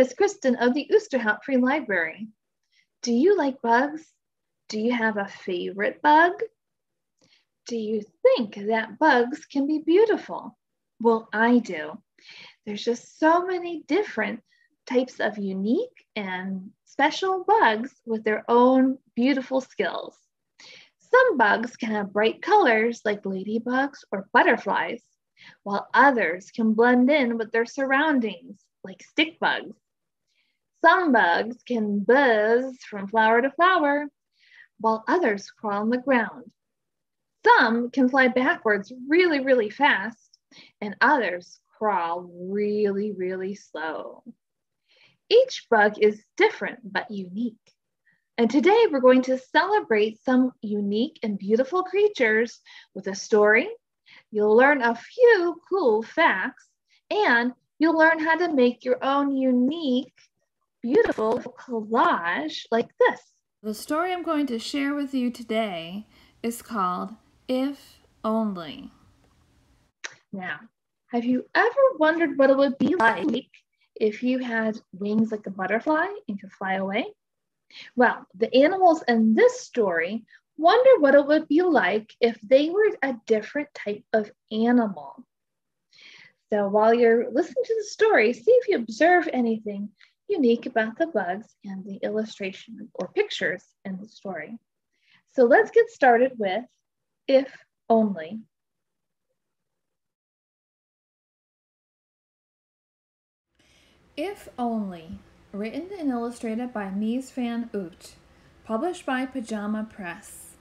is Kristen of the Osterhout Free Library. Do you like bugs? Do you have a favorite bug? Do you think that bugs can be beautiful? Well, I do. There's just so many different types of unique and special bugs with their own beautiful skills. Some bugs can have bright colors like ladybugs or butterflies, while others can blend in with their surroundings like stick bugs. Some bugs can buzz from flower to flower, while others crawl on the ground. Some can fly backwards really, really fast, and others crawl really, really slow. Each bug is different but unique. And today we're going to celebrate some unique and beautiful creatures with a story. You'll learn a few cool facts and you'll learn how to make your own unique, beautiful collage like this. The story I'm going to share with you today is called If Only. Now, have you ever wondered what it would be like if you had wings like a butterfly and could fly away? Well, the animals in this story wonder what it would be like if they were a different type of animal. So while you're listening to the story, see if you observe anything unique about the bugs and the illustration or pictures in the story. So let's get started with if only. If Only, written and illustrated by Mies van Hout, published by Pajama Press.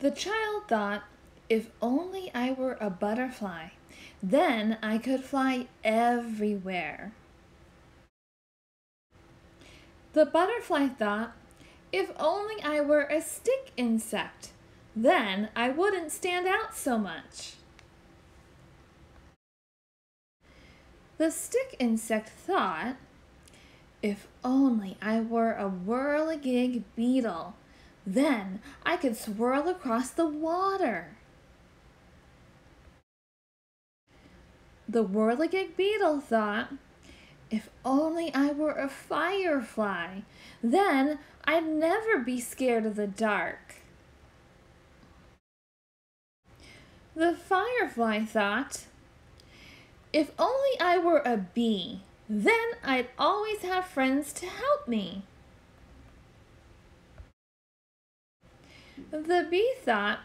The child thought, if only I were a butterfly, then I could fly everywhere. The butterfly thought, if only I were a stick insect, then I wouldn't stand out so much. The stick insect thought, if only I were a whirligig beetle, then I could swirl across the water. The whirligig beetle thought, if only I were a firefly, then I'd never be scared of the dark. The firefly thought, if only I were a bee, then I'd always have friends to help me. The bee thought,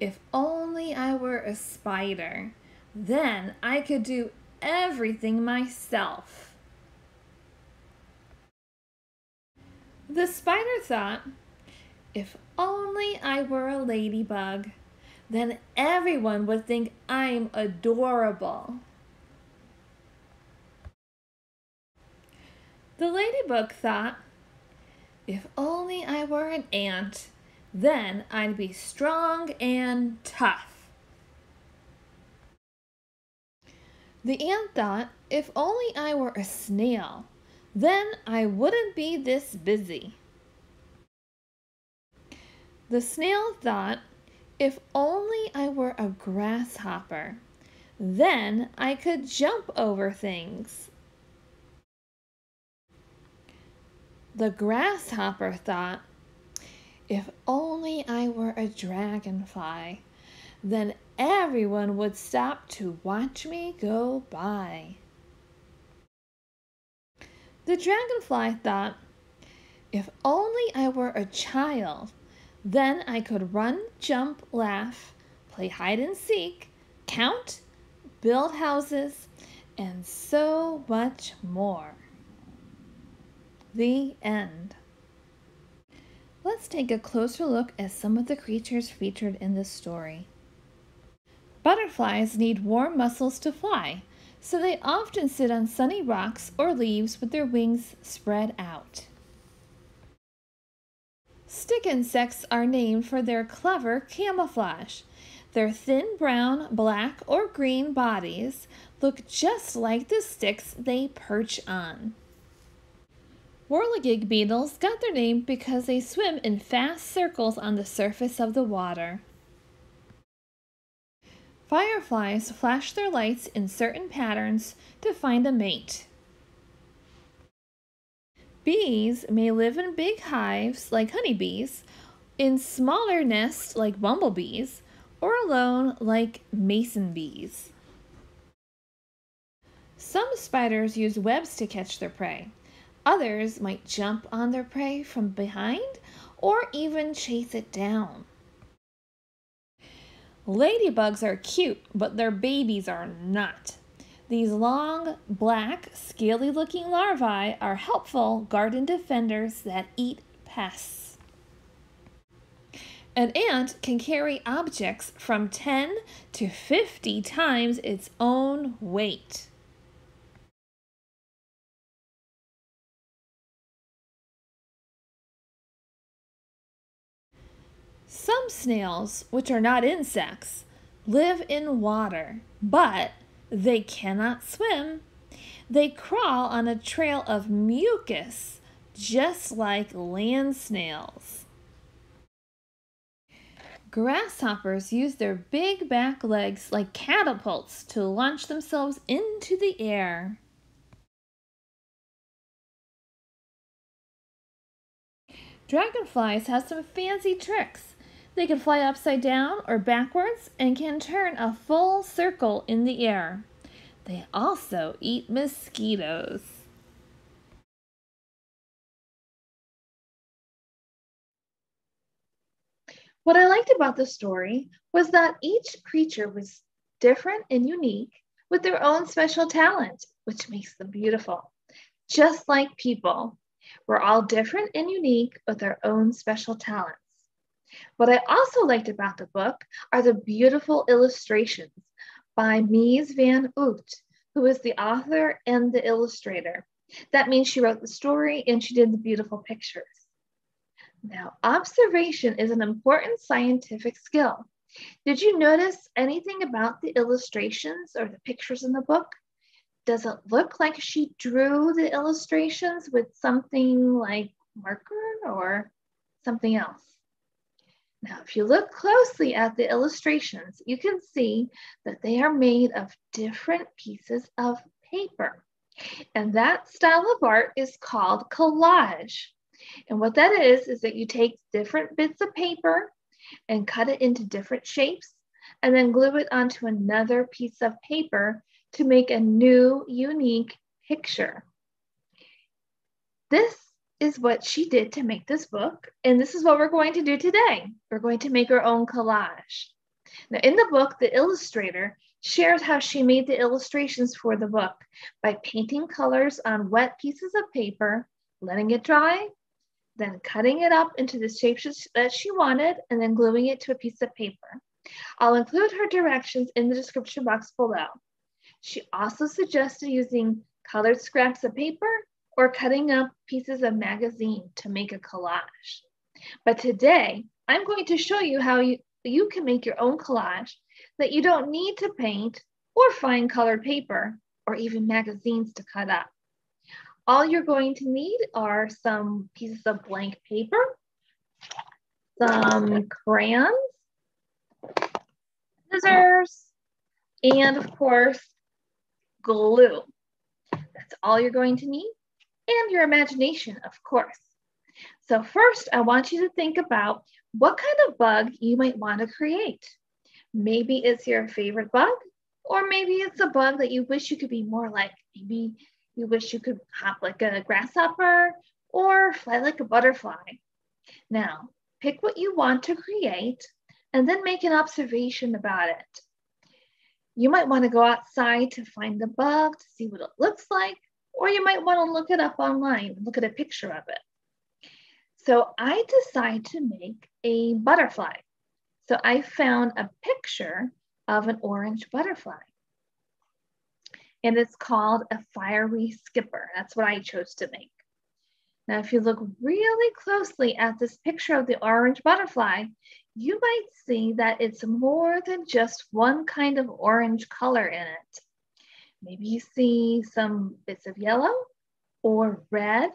if only I were a spider, then I could do everything myself. The spider thought, if only I were a ladybug, then everyone would think I'm adorable. The ladybug thought, if only I were an ant, then I'd be strong and tough. The ant thought, if only I were a snail, then I wouldn't be this busy. The snail thought, if only I were a grasshopper, then I could jump over things. The grasshopper thought, if only I were a dragonfly, then everyone would stop to watch me go by. The dragonfly thought, if only I were a child, then I could run, jump, laugh, play hide and seek, count, build houses, and so much more. The end. Let's take a closer look at some of the creatures featured in this story. Butterflies need warm muscles to fly, so they often sit on sunny rocks or leaves with their wings spread out. Stick insects are named for their clever camouflage. Their thin brown, black, or green bodies look just like the sticks they perch on. Whirligig beetles got their name because they swim in fast circles on the surface of the water. Fireflies flash their lights in certain patterns to find a mate. Bees may live in big hives like honeybees, in smaller nests like bumblebees, or alone like mason bees. Some spiders use webs to catch their prey. Others might jump on their prey from behind or even chase it down. Ladybugs are cute, but their babies are not. These long, black, scaly looking larvae are helpful garden defenders that eat pests. An ant can carry objects from 10 to 50 times its own weight. Some snails, which are not insects, live in water, but they cannot swim. They crawl on a trail of mucus, just like land snails. Grasshoppers use their big back legs like catapults to launch themselves into the air. Dragonflies have some fancy tricks. They can fly upside down or backwards and can turn a full circle in the air. They also eat mosquitoes. What I liked about the story was that each creature was different and unique with their own special talent, which makes them beautiful. Just like people, we're all different and unique with our own special talents. What I also liked about the book are the beautiful illustrations by Mies van Hout, who is the author and the illustrator. That means she wrote the story and she did the beautiful pictures. Now, observation is an important scientific skill. Did you notice anything about the illustrations or the pictures in the book? Does it look like she drew the illustrations with something like marker or something else? Now, if you look closely at the illustrations, you can see that they are made of different pieces of paper. And that style of art is called collage. And what that is, is that you take different bits of paper and cut it into different shapes and then glue it onto another piece of paper to make a new, unique picture. This is what she did to make this book. And this is what we're going to do today. We're going to make our own collage. Now, in the book, the illustrator shares how she made the illustrations for the book by painting colors on wet pieces of paper, letting it dry, then cutting it up into the shapes that she wanted, and then gluing it to a piece of paper. I'll include her directions in the description box below. She also suggested using colored scraps of paper or cutting up pieces of magazine to make a collage. But today, I'm going to show you how you, you can make your own collage that you don't need to paint or find colored paper or even magazines to cut up. All you're going to need are some pieces of blank paper, some crayons, scissors, and of course, glue. That's all you're going to need and your imagination, of course. So first, I want you to think about what kind of bug you might want to create. Maybe it's your favorite bug, or maybe it's a bug that you wish you could be more like. Maybe you wish you could hop like a grasshopper or fly like a butterfly. Now, pick what you want to create and then make an observation about it. You might want to go outside to find the bug to see what it looks like, or you might want to look it up online, look at a picture of it. So I decided to make a butterfly. So I found a picture of an orange butterfly. And it's called a fiery skipper. That's what I chose to make. Now, if you look really closely at this picture of the orange butterfly, you might see that it's more than just one kind of orange color in it. Maybe you see some bits of yellow or red.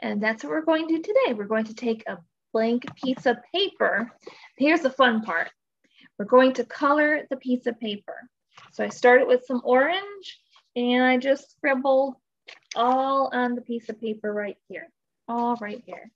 And that's what we're going to do today. We're going to take a blank piece of paper. Here's the fun part. we're going to color the piece of paper. So I started with some orange and I just scribbled all on the piece of paper right here, all right here.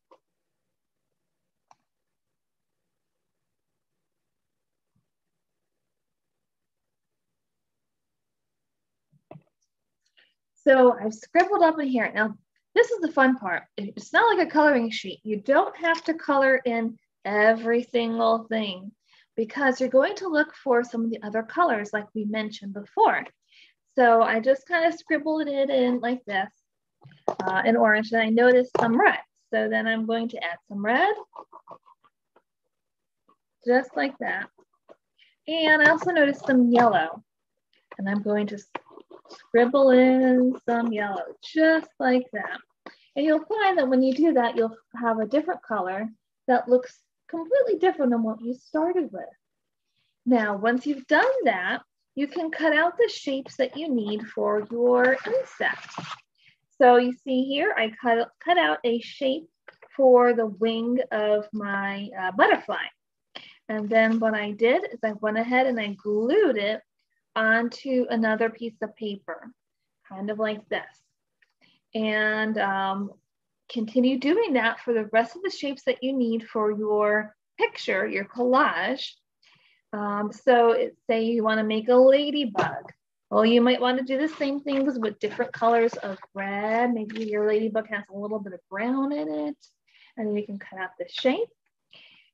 So I've scribbled up in here. Now, this is the fun part. It's not like a coloring sheet. You don't have to color in every single thing because you're going to look for some of the other colors like we mentioned before. So I just kind of scribbled it in like this uh, in orange and I noticed some red. So then I'm going to add some red, just like that. And I also noticed some yellow and I'm going to scribble in some yellow, just like that. And you'll find that when you do that, you'll have a different color that looks completely different than what you started with. Now, once you've done that, you can cut out the shapes that you need for your insect. So you see here, I cut, cut out a shape for the wing of my uh, butterfly. And then what I did is I went ahead and I glued it onto another piece of paper, kind of like this. And um, continue doing that for the rest of the shapes that you need for your picture, your collage. Um, so it, say you want to make a ladybug. Well, you might want to do the same things with different colors of red. Maybe your ladybug has a little bit of brown in it. And you can cut out the shape.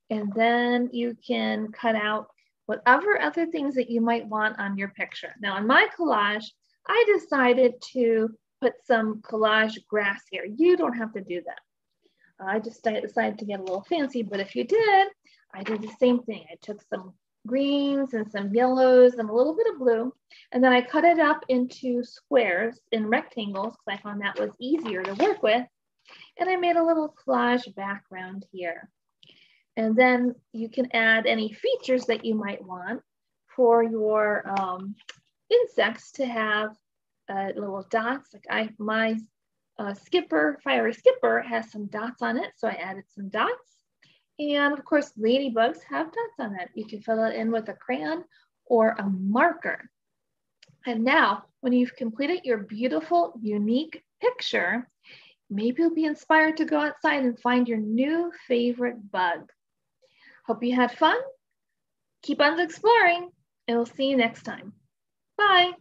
And then you can cut out whatever other things that you might want on your picture. Now in my collage, I decided to put some collage grass here. You don't have to do that. I just decided to get a little fancy, but if you did, I did the same thing. I took some greens and some yellows and a little bit of blue, and then I cut it up into squares and rectangles because I found that was easier to work with. And I made a little collage background here. And then you can add any features that you might want for your um, insects to have uh, little dots. Like I, my uh, skipper, fiery skipper has some dots on it. So I added some dots. And of course, ladybugs have dots on it. You can fill it in with a crayon or a marker. And now, when you've completed your beautiful, unique picture, maybe you'll be inspired to go outside and find your new favorite bug. Hope you had fun. Keep on exploring, and we'll see you next time. Bye.